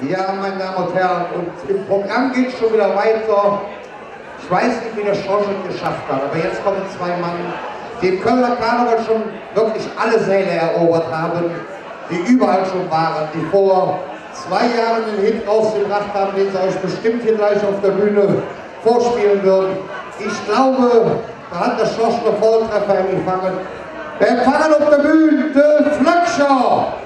Ja, meine Damen und Herren, und im Programm geht es schon wieder weiter. Ich weiß nicht, wie der Schorsch es geschafft hat, aber jetzt kommen zwei Mann, die im Kölner Karneval schon wirklich alle Säle erobert haben, die überall schon waren, die vor zwei Jahren den Hit rausgebracht haben, den sie euch bestimmt hier gleich auf der Bühne vorspielen würden. Ich glaube, da hat der Schorsch eine Volltreffer empfangen. Wir empfangen auf der Bühne den Flöckscher.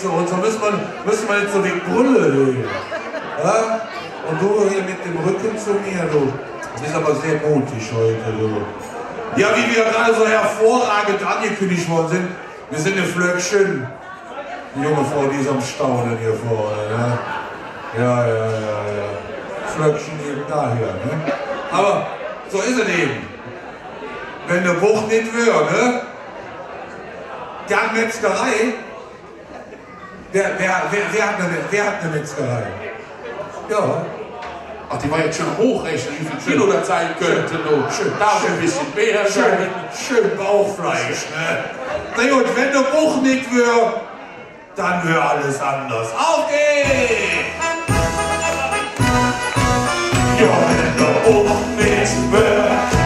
Zu uns, da müssen wir, müssen wir nicht so wie Brülle reden. Ja? Und du hier mit dem Rücken zu mir, du. Bist aber sehr mutig heute, du. Ja, wie wir gerade so hervorragend angekündigt worden sind, wir sind eine Flöckchen. Die junge Frau, die ist am Staunen hier vorne, ne? Ja, ja, ja, ja. Flöckchen eben daher, ne? Aber so ist es eben. Wenn der Buch nicht wäre, ne? Der Metzgerei. Wer, wer, wer, wer, hat eine, wer hat eine Metzgerei? Ja. Ach, die war jetzt schon hochrechnen, wie viel Kilo das sein könnte. Schön, Darf ein bisschen mehr Schön, schön Bauchfleisch, ne? Na gut, wenn der Buch nicht wäre, dann wäre alles anders. Auf geht's! Ja, wenn der Buch nicht wär,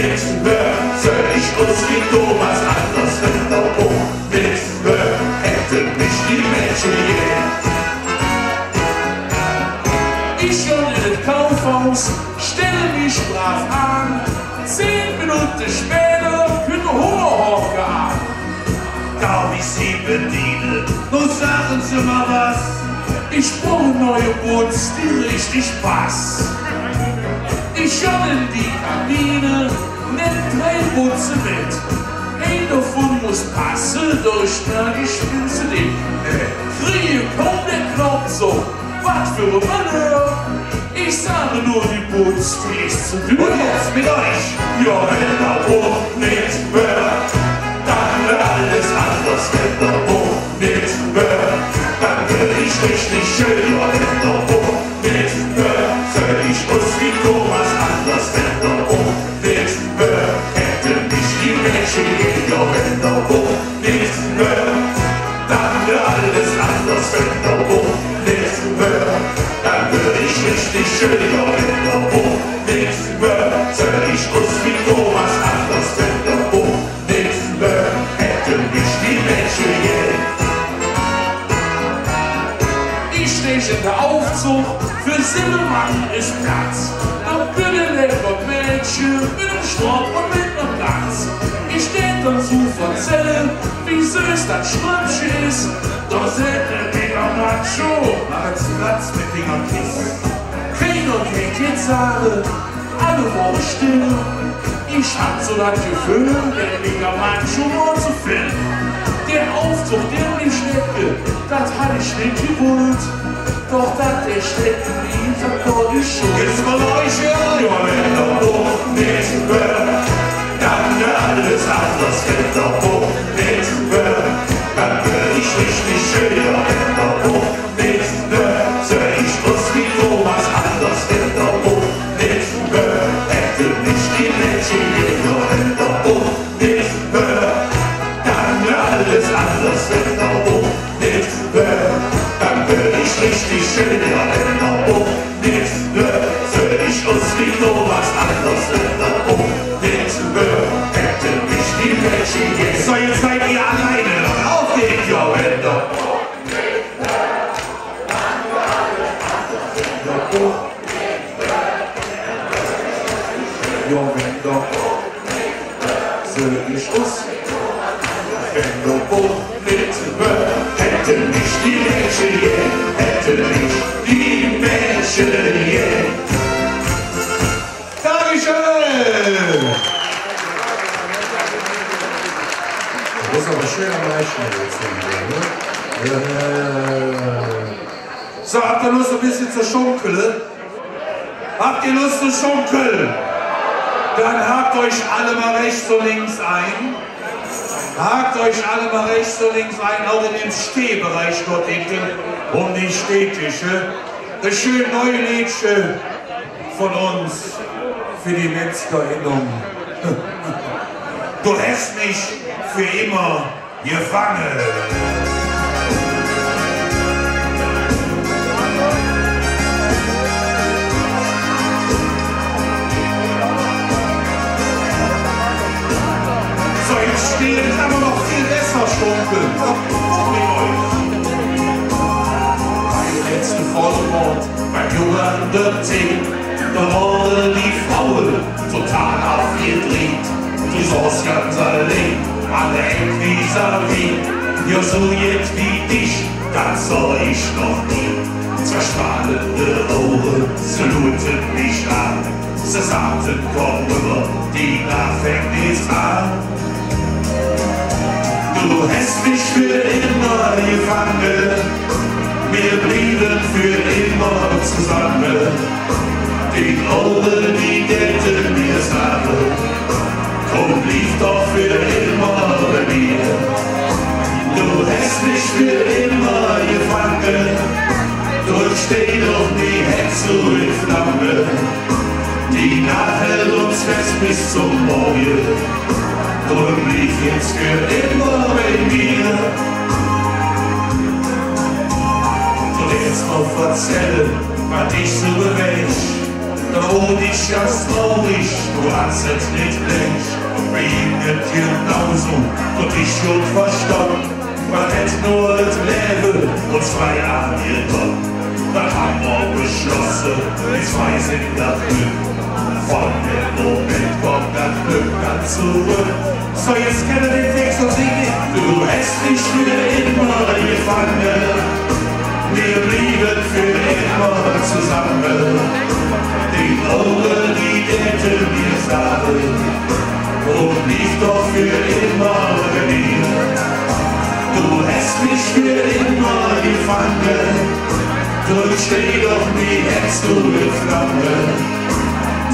Wär, säh ich aus wie Thomas anders. Der Buch nicht wär, hätten mich die Menschen je. Ich in das Kaufhaus, stelle mich brav an. Zehn Minuten später können Hungerhorke an. Darf ich Sie bedienen? Nun sagen Sie mal was. Ich brauche neue Boots, die richtig passt. Ich schon in die Kabine, nimm drei Butze mit. Ein davon muss passen, durch die Spitze dick. Kriege kommt der Knopf so, was für ein Manöver. Ich sage nur die Boots, die ist zu dünn. Und jetzt mit euch. Ja, wenn der Buch nicht wär, dann wär er alles anders. Wenn der Buch nicht wär, dann wär ich richtig schön. Ja, wenn der Buch nicht säh ich aus wie Thomas anders. Wenn der Buch nicht wär, hätten mich die Menschen je. Ja, wenn der Buch nicht wär, dann wär alles anders. Wenn der Buch nicht wär, dann wär ich richtig schön. Ja, wenn der Buch nicht säh ich aus wie Thomas anders. Wenn der Buch nicht wär, hätten mich die Menschen je. Ich steh in der Aufzug, für Silbermann ist Platz. Dann bitte lecker Mädchen mit dem Stopp und mit nem Platz. Ich steh dann zu erzählen, wie süß das Schröpfchen ist. Da seht der Digga Macho, Macht's Platz mit Fingerkiss. keiner kennt jetzt alle, alle waren still. Ich hab so das Gefühl, der Digga Macho war zu viel. Der Aufzug, der mich steckte, das hatte ich nicht gewollt. Doch dass der stecken blieb, hat doch die Schuld. Jetzt mal euch hören. Ja, wenn der Buch nicht wär, dann wär alles anders. Wenn der Buch nicht wär, dann wär ich richtig schön. Ja, wenn der Buch Ist aber schön am Rechnen jetzt. Ne? Ja. So, habt ihr Lust ein bisschen zu schunkeln? Habt ihr Lust zu schunkeln? Dann hakt euch alle mal rechts und links ein. Hakt euch alle mal rechts und links ein, auch in den Stehbereich dort hinten, um die Stehtische. Das schöne neue Liedchen von uns für die Metzgerinnung. Du hast mich für immer gefangen. stehen, kann man noch viel besser schunkeln. Mein letzte Vollmord beim Jungen der Tee, da wurde die Frau total aufgedreht. Du saß ganz allein der Eck vis-à-vis. Ja, so jetzt wie dich, das sah ich noch nie. Zerstrahlende Augen, sie luten mich an. Sie sagten, komm rüber, die Nacht fängt jetzt an. Du hast mich für immer gefangen, wir blieben für immer zusammen. Die Glaube, die gelten mir Sache, komm, blieb doch für immer bei mir. Du hast mich für immer gefangen, dort steht doch die Hetze in Flamme, die nachhält uns fest bis zum Morgen und blieb jetzt für immer bei mir. Du jetzt noch erzählen, was ich so bewegt, da wurde ich ganz traurig, du hast es nicht schlecht. Nicht genauso, und ich schon verstanden, man hätte nur das Leben und zwei Jahre gekommen. Haben wir beschlossen, jetzt weiß ich das Glück. Von dem Moment kommt das Glück dann zurück. So jetzt kennen wir den Text und singen. Du hast mich für immer gefangen. Wir blieben für immer zusammen. Die Augen, die hätten mir sagen. Und lief doch für immer mir. Du hast mich für immer gefangen. Durchsteh doch du in Flamme.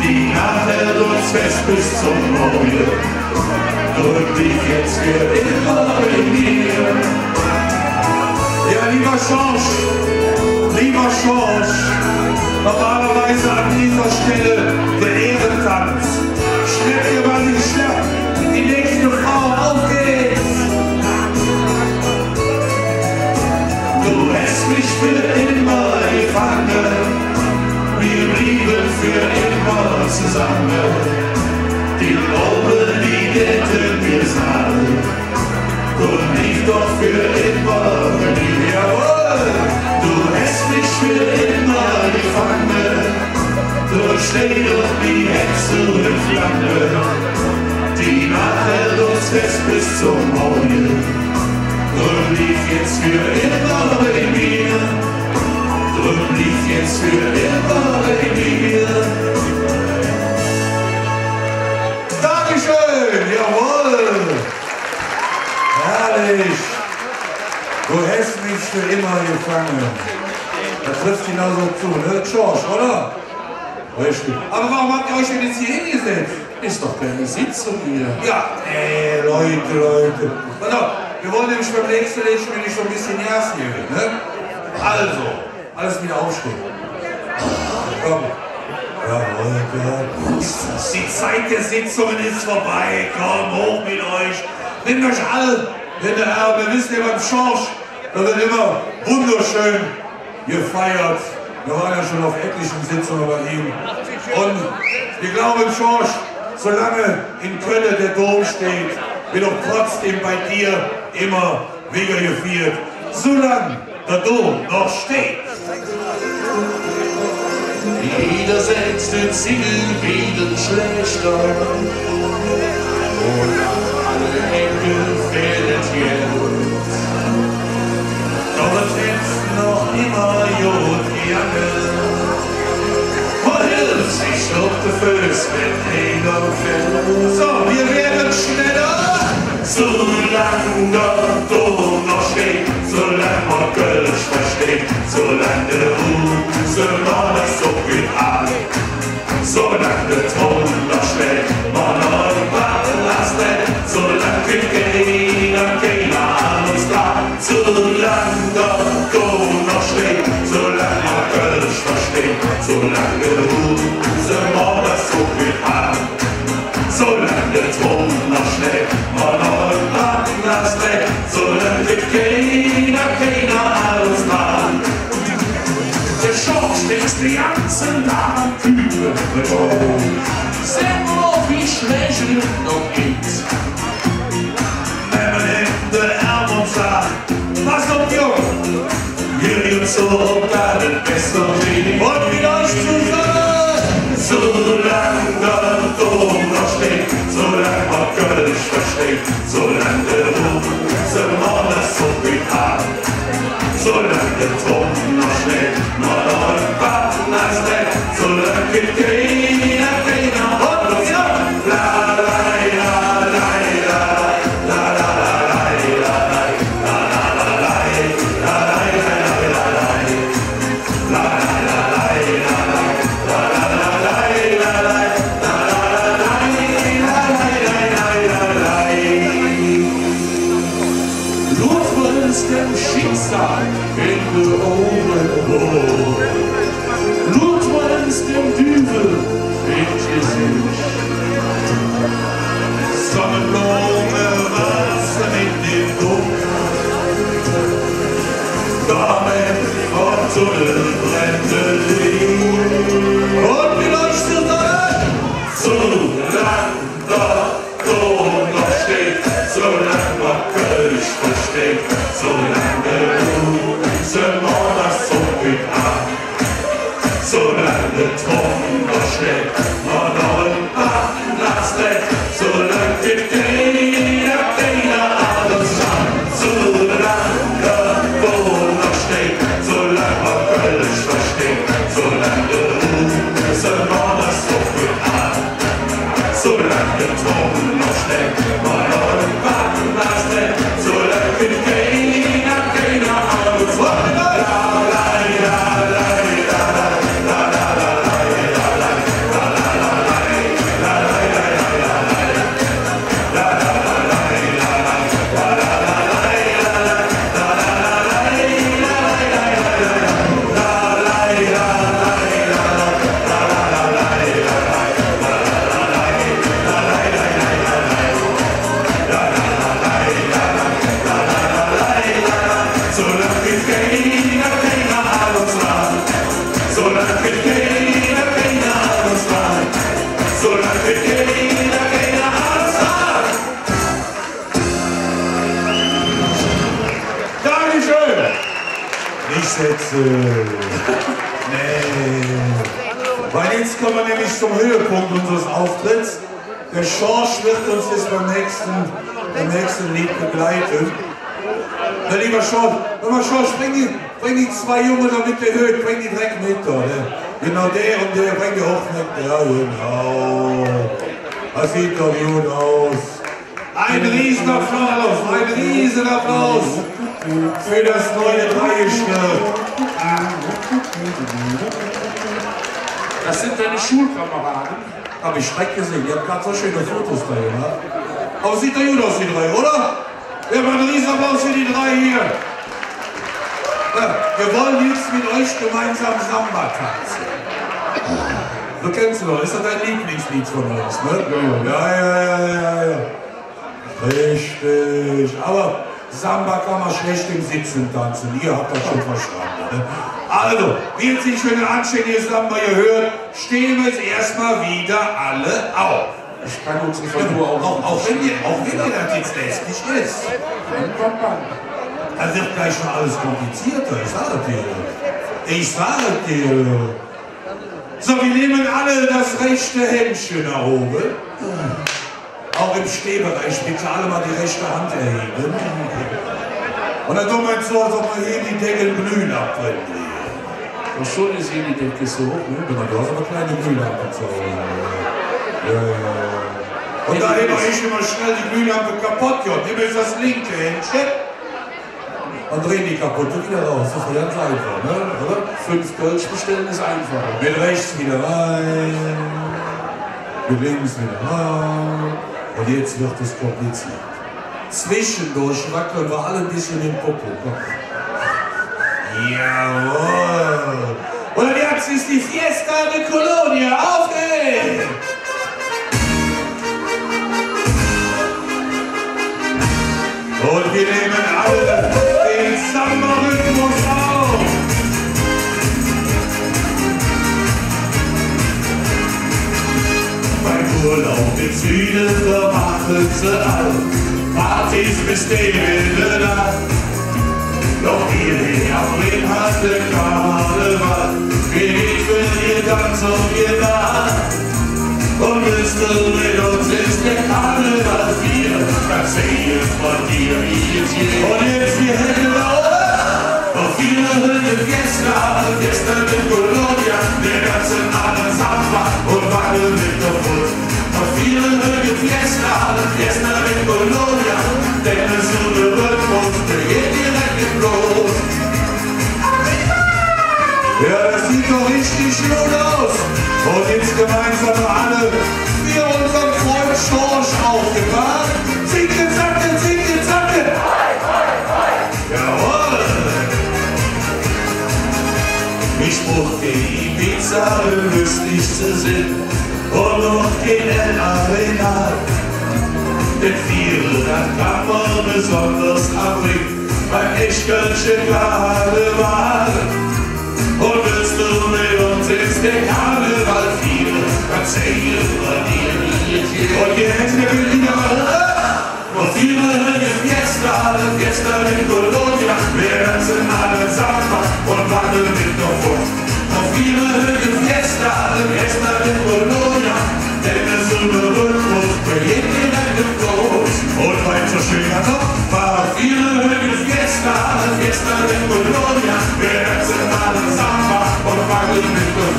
Die nachher uns fest bis zum Morgen und dich jetzt für immer in mir. Ja, lieber Schorsch, lieber Schorsch, normalerweise an dieser Stelle der Ehrentanz. Für immer gefangen, wir blieben für immer zusammen. Die Glaube, die hätten wir sagen. Und ich doch für immer verliehen. Jawohl, du hast mich für immer gefangen. Durchsteh doch die Hexe in Flamme. Die nachher uns fest bis zum Morgen. Und lief jetzt für immer bei mir. Und lief jetzt für immer bei mir. jawohl! Herrlich! Du hast mich für immer gefangen. Das trifft genauso zu, ne? George, oder? Richtig. Aber warum habt ihr euch denn jetzt hier hingesetzt? Ist doch keine Sitzung hier. Ja, ey, Leute, Leute. Also, wir wollen nämlich beim nächsten Lied so ein bisschen Gas geben, ne? Also, alles wieder aufstehen. Komm. Die Zeit der Sitzungen ist vorbei. Komm, hoch mit euch. Nehmt euch alle in der Arme. Wisst ihr, beim Schorsch, da wird immer wunderschön gefeiert. Wir waren ja schon auf etlichen Sitzungen bei ihm. Und wir glauben, Schorsch, solange in Köln der Dom steht, wird auch trotzdem bei dir immer wieder gefeiert. Solange der Dom noch steht. Jeder setzte Ziegel gegen schlechter. Und alle Ecke fehlt Geld. Doch es noch immer Jodjange. Und hilft sich auf der Füße mit Eger fällt. So, wir werden schneller. Solange der Dom noch steht, solange man Kölsch versteht, solange der Huse noch das so viel an. Solange der Ton noch steht, man noch warten lässt, solange kriegt keiner, keiner an uns dran. Solange der Dom noch steht, solange man Kölsch versteht, solange der Huse noch das so viel an solange es oben noch schlägt, von euren Backen das weg, solange wir keiner, keiner alles machen. Der Schock steht die ganzen Damen über mit oben, sehr wohl wie schlecht es noch geht's. Nehmen in der Arm sagt, was kommt jung? Wir gehen so, da wird besser, wie die Wolken euch zusammen. Zulángató mosték, Zulán a körös festék, Zulán de hú, Zulán a szobitán. Zulán de tom mosték, Nee. Weil jetzt kommen wir nämlich zum Höhepunkt unseres Auftritts. Der Schorsch wird uns jetzt beim nächsten, beim nächsten Lied begleiten. Na lieber Schorsch, lieber Schorsch, bring die, bring die zwei Jungen da mit der Höhe, bring die direkt mit da. Genau der und der, bring die hoch mit. Ja, genau. Das sieht doch gut aus. Ein Riesenapplaus, ein Riesenapplaus für das neue Dreigestirn. Das sind deine Schulkameraden. Hab ich schreck gesehen, ihr habt gerade so schöne Fotos da gemacht. Aber sieht doch gut aus, die drei, oder? Wir machen einen Riesenapplaus für die drei hier. Wir wollen jetzt mit euch gemeinsam Samba tanzen. Du kennst ihn doch, ist das dein Lieblingslied von uns, ne? Ja, ja, ja, ja, ja. Richtig. Aber Samba kann man schlecht im Sitzen tanzen. Ihr habt das schon verstanden. Ne? Also, wie nicht für eine anständige Samba ihr hört, stehen wir jetzt erstmal wieder alle auf. Ich kann unsere Figur auch. Auch, auch, wenn ihr, auch wenn ihr das jetzt lästig ist. Da wird gleich schon alles komplizierter, ich sage dir. Ich sage dir. So, wir nehmen alle das rechte Händchen nach oben. Auch im Stehbereich bitte alle mal die rechte Hand erheben. Und dann tun wir so, als ob wir hier die Deckel Glühen abbrennen. Und schon ist hier die Decke so hoch, ne? Genau, du hast aber kleine Glühlampen zu Hause. Ja, ja, ja. Und da hebe ich immer schnell die Glühlampe kaputt, ja. Nimm jetzt das linke Händchen und dreh die kaputt und wieder raus. Das ist doch ganz einfach, ne? Oder? Fünf Kölsch bestellen ist einfacher. Mit rechts wieder rein, mit links wieder rein. Und jetzt wird es kompliziert. Zwischendurch wackeln wir alle ein bisschen den Popo. Jawohl. Und jetzt ist die Fiesta de Colonia. Auf geht's! Und wir nehmen alle den Samba-Rhythmus auf. Urlaub im Süden, da machen sie all Partys bis die wilde Nacht. Doch hier in Afrin hat der Karneval geht für ihr ganz und ihr nach. Und bist du mit uns ist der Karneval vier, ich von dir, wie es geht. Und jetzt die Hände auf. Viele Hütte Fiesta, Fiesta mit Colonia, der ganze Abend Samba und Wackel mit der Fuß. Auf viele Fiesta, Fiesta mit Colonia, denn es so eine Rhythmus, der geht direkt im Blut. Ja, das sieht doch richtig gut aus. Und jetzt gemeinsam alle für unseren Freund Schorsch aufgebracht. Zinke, zacke, zinke, zacke. Jawohl! Ich spruch die Ibiza lustigste sind und noch den El Arenal. Denn viele, das kann man besonders abbringen beim Echtgölsche Karneval. Und willst du mit uns ins der Karneval viele, dann zeige von dir. Und jetzt der wieder Fiesta, in mit Colonia, denn es ist ein Rhythmus, für jeden einen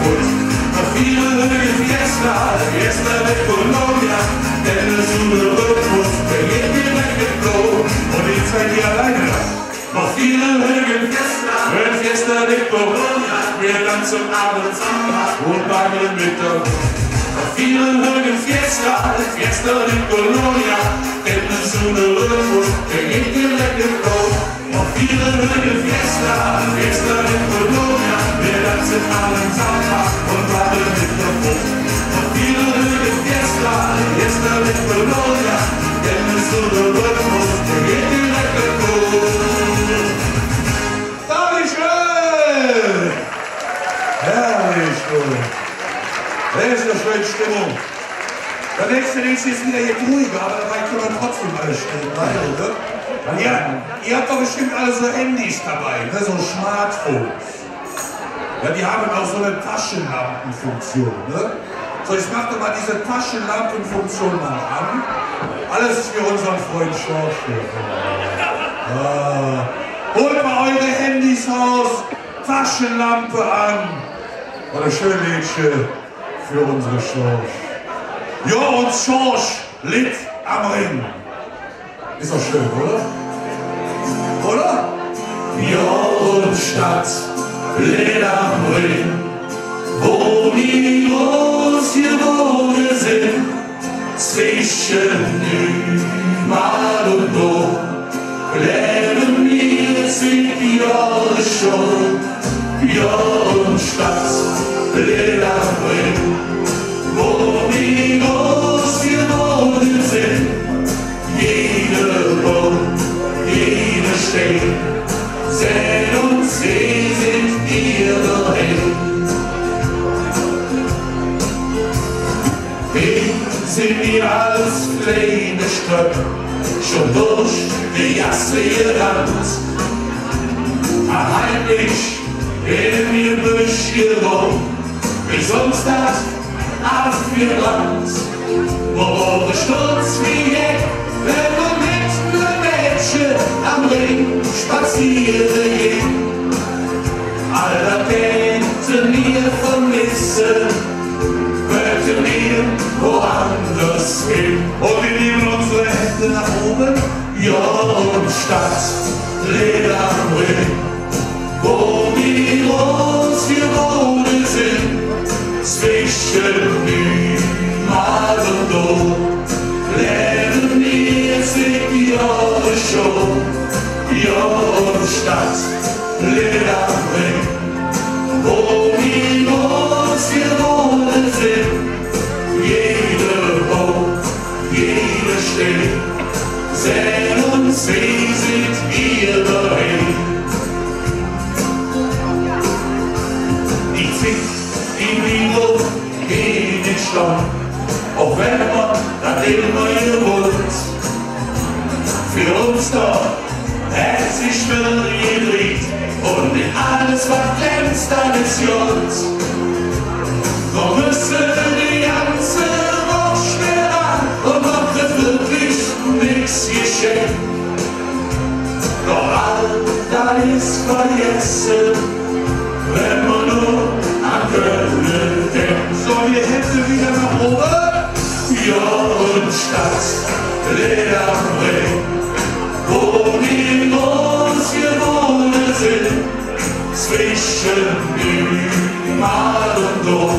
Groß. Und weiter schöner noch, war viele Hüge Fiesta, Fiesta in Colonia, wir tanzen alle Samba und wandeln mit der Fuß. Und viele Hüge Fiesta, Fiesta in Colonia, denn es ist ein Rhythmus, für jeden einen Groß. Und jetzt seid ihr alleine da. Noch viele Hügel Fiesta, wenn Fiesta de Colonia, wir tanzen Abend Samba und wandeln mit der Noch viele Hügel Fiesta, Fiesta de Colonia, denn es ist ein Rhythmus, der geht direkt im Blut. Noch viele Hügel Fiesta, Fiesta de Colonia, wir tanzen Abend Samba und wandeln mit der Frucht. Noch viele Hügel Fiesta, Fiesta de Colonia, denn es ist ein Rhythmus, der geht direkt im Blut. Dankeschön! Herrlich. Das ist eine schöne Stimmung. Der nächste Ding ist wieder hier ruhiger, aber dabei können wir trotzdem alles stehen bleiben, ne? Ihr, ihr habt doch bestimmt alle so Handys dabei, ne? so Smartphones. Ja, die haben auch so eine Taschenlampenfunktion, ne? So, ich mach doch mal diese Taschenlampenfunktion mal an. Alles für unseren Freund Schorsch. Ah. Holt mal eure Handys raus, Taschenlampe an. Oder schön Mädchen für unsere Schorsch. Ja, und Schorsch litt am Ring. Ist doch schön, oder? Oder? Jahr und Stadt, Lederbrünn, wo die groß geworden sind, zwischen Nümal und Do, leben wir zehn Jahre schon. Jahr und Stadt, kleine Ströme schon durch die Gasse gerannt. Heimlich in ihr Büsch gewohnt, wie sonst das auf mir Land. Wo wurde Sturz wie Jeck, wenn man mit einem Mädchen am Ring spazieren ging. Alter könnte mir vermissen, woanders hin. Und wir nehmen unsere Hände nach oben. Und Stadt, Leder am Ring, wo die groß geworden sind, zwischen Niemal und Do, leben wir sich schon. Ja, und Stadt, Leder am Ring, immer gewollt. Für uns da hat sich schnell gedreht und in alles, was glänzt, alles Jod. So müssen die ganze Woche an und macht es wirklich nichts geschehen. Doch all das ist vergessen, wenn man nur an Köln denkt. So, die Hände wieder nach oben. Ja und Stadt, Leder am Ring, wo die groß geworden sind, zwischen Niemal und Do,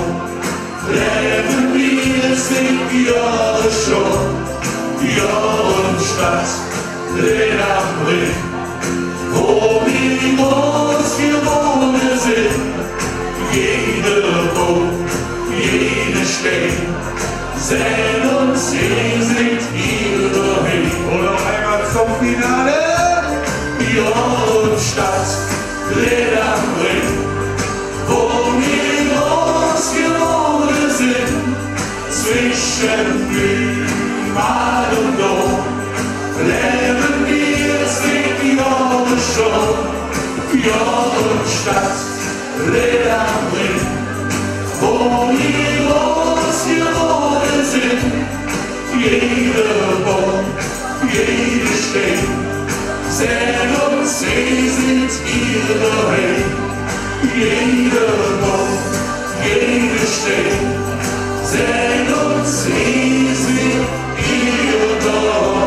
leben wir sind Jahre schon. Ja und Stadt, Leder am Ring, wo die groß geworden sind, jede Wo, jede Stelle, und sie sind ihre Hin. Und noch einmal zum Finale. Ja und Stadt, Leder am Ring, wo wir groß geworden sind, zwischen Niemal und Do, leben wir seit Jahren schon. Ja und Stadt, Leder am Ring, wo wir groß geworden sind, jede Baum, jede Stelle, sehen uns, sie sind ihre Heim. Jede Baum, jede Stelle, sehen uns, sie sind ihre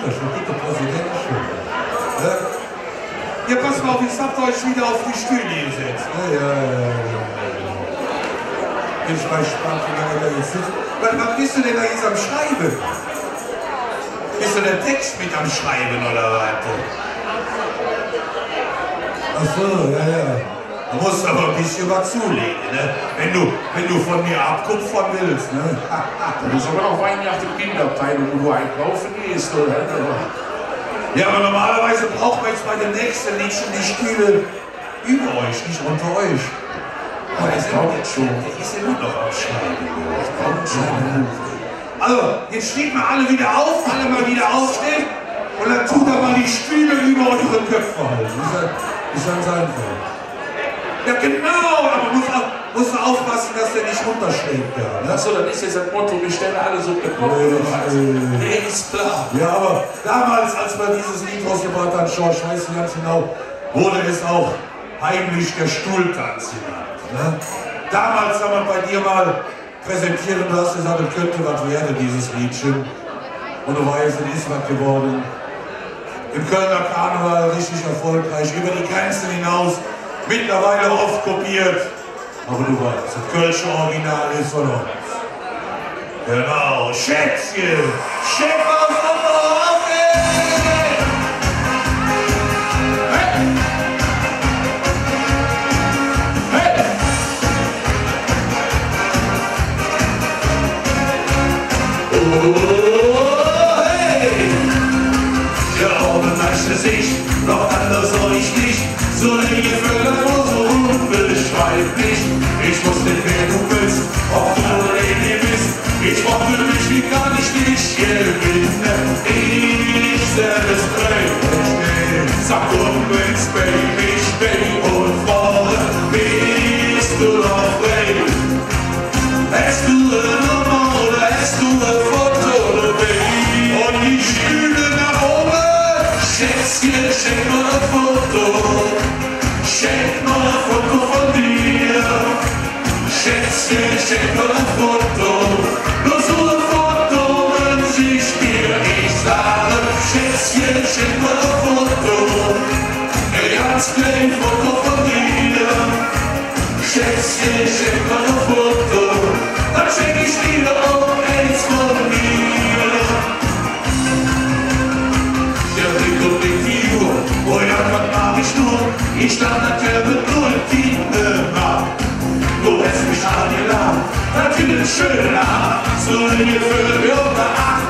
Kinder schon, bitte Präsident, schön. Ja. Ja, pass mal auf, jetzt habt ihr euch wieder auf die Stühle gesetzt. Ja, ja, ja, ja. Ich mal gespannt, wie lange da jetzt sitzt. Was bist du denn da jetzt am Schreiben? Bist du der Text mit am Schreiben oder was? Ach so, ja, ja. Du musst aber ein bisschen was zulegen, ne? Wenn du, wenn du von mir abkupfern willst, ne? Du musst aber noch Weihnachten im Kinderabteilung, wo du einkaufen gehst, oder? Ja, aber normalerweise braucht man jetzt bei dem nächsten Liedchen die Stühle über euch, nicht unter euch. Aber der ist, kommt schon. der ist immer noch am Schreiben. Das kommt schon. Also, jetzt steht mal alle wieder auf, alle mal wieder aufstehen und dann tut er mal die Stühle über eure Köpfe halten. Ist ja sein Fall. Ja genau, aber muss, au- muss aufpassen, dass der nicht runterschlägt. Ja, ne? Achso, dann ist jetzt das Motto, wir stellen alle so gekommen. Nee, ist klar. Ja, aber damals, als wir dieses Lied rausgebracht haben, George, weiß ich ganz genau, wurde es auch heimlich der Stuhltanz genannt. Ne? Damals haben wir bei dir mal präsentiert und du hast gesagt, es könnte was werden, dieses Liedchen. Und du weißt, es ist was geworden. Im Kölner Karneval richtig erfolgreich, über die Grenzen hinaus, mittlerweile oft kopiert. Aber du weißt, das Kölsche Original ist von uns. Genau, Schätzchen, Chef aus מייסטער שטראַיץ, זאַקומפֿץ, בישט נישט אין גאָסבה, ביסט דו אַ פֿאָטאָ, דאַס צולער נאָמען, דאַס Schätzchen, schenk mir ein Foto. Ein ganz klein Foto von dir. Schätzchen, schenk mir ein Foto. Dann schenk ich dir auch eins von mir. Der Blick und die Figur, oh ja, was mach ich nur? Ich stand natürlich mit null Kinder. Du hast mich angeladen, natürlich schön nach, so ein Gefühl wie auf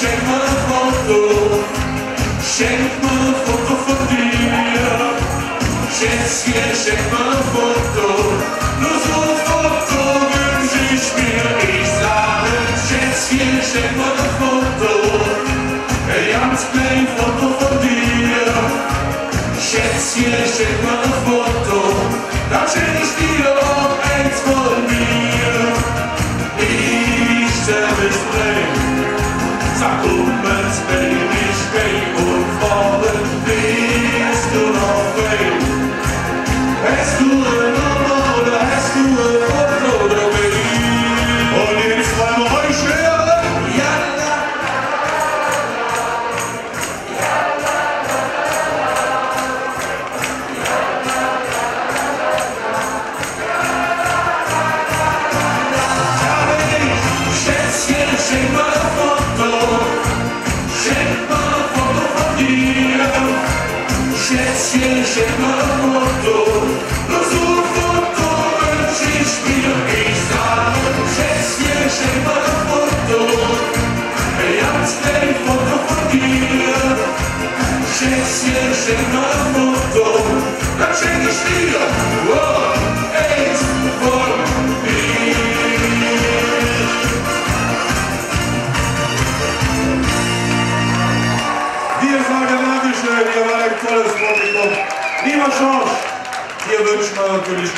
schenk mir ein Foto. Schenk mir ein Foto von dir. Schätzchen, schenk mir ein Foto. Shit, shit, shit, motherfucker.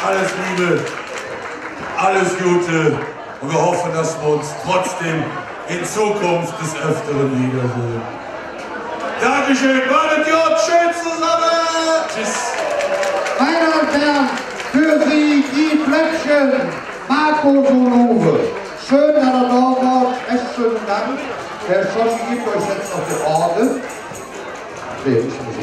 Alles Liebe, alles Gute und wir hoffen, dass wir uns trotzdem in Zukunft des Öfteren wiedersehen. Dankeschön, wartet Gott, schön zusammen! Tschüss! Meine Damen und Herren, für Sie die Plättchen, Marco Solove. Schön, dass er da war, recht schönen Dank. Herr Schoschi gibt euch jetzt noch den Orden. Nee, ich